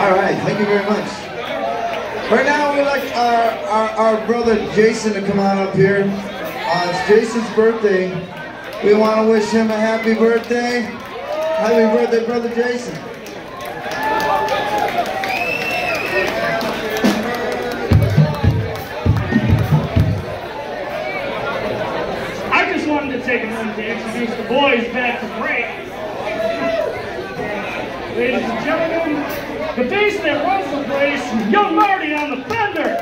All right, thank you very much. Right now, we'd like our, our, our brother Jason to come on up here. Uh, it's Jason's birthday. We want to wish him a happy birthday. Happy birthday, brother Jason. I just wanted to take a moment to introduce the boys back to break. Ladies and gentlemen, the bass that runs the place, Young Marty on the fender.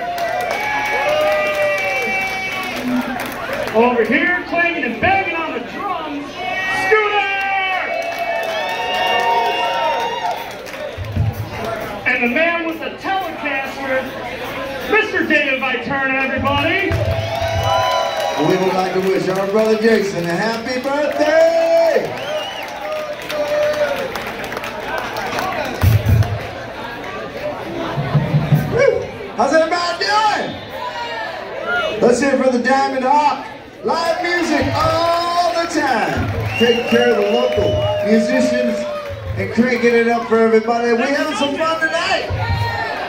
Over here, clanging and banging on the drums, Scooter! And the man with the Telecaster, Mr. David Viterna, everybody. We would like to wish our brother Jason a happy birthday! Let's hear it for the Diamond Hawk. Live music all the time. Taking care of the local musicians and cranking it up for everybody. We having some fun tonight.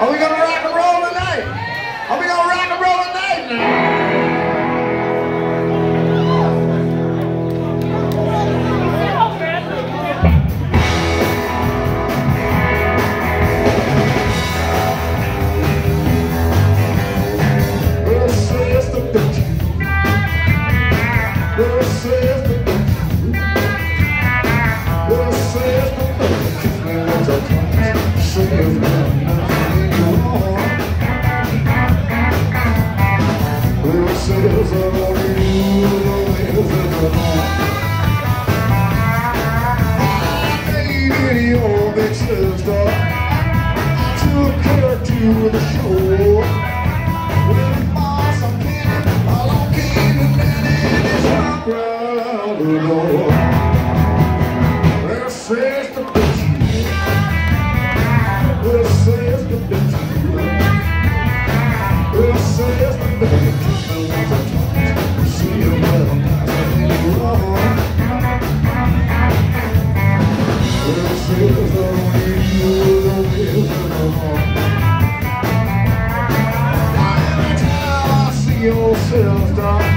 Are we gonna rock and roll tonight? Are we gonna rock and roll tonight? Yourself, dog.